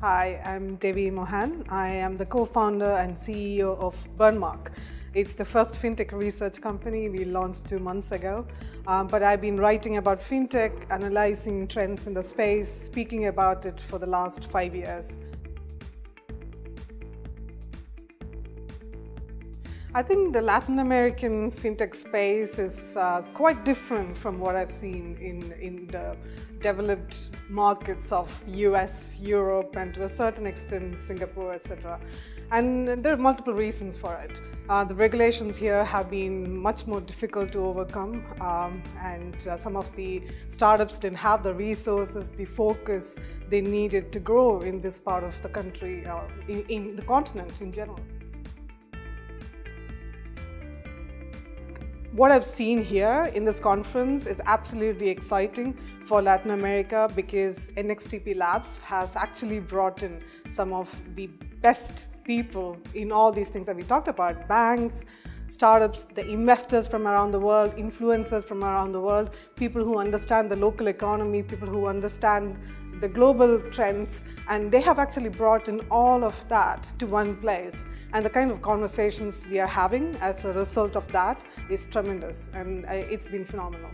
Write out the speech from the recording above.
Hi, I'm Devie Mohan. I am the co-founder and CEO of Burnmark. It's the first fintech research company we launched two months ago. Um, but I've been writing about fintech, analyzing trends in the space, speaking about it for the last five years. I think the Latin American fintech space is uh, quite different from what I've seen in, in the developed markets of US, Europe, and to a certain extent Singapore, etc. And there are multiple reasons for it. Uh, the regulations here have been much more difficult to overcome, um, and uh, some of the startups didn't have the resources, the focus they needed to grow in this part of the country or in, in the continent in general. What I've seen here in this conference is absolutely exciting for Latin America because NXTP Labs has actually brought in some of the best people in all these things that we talked about banks, startups, the investors from around the world, influencers from around the world, people who understand the local economy, people who understand the global trends, and they have actually brought in all of that to one place. And the kind of conversations we are having as a result of that is tremendous, and uh, it's been phenomenal.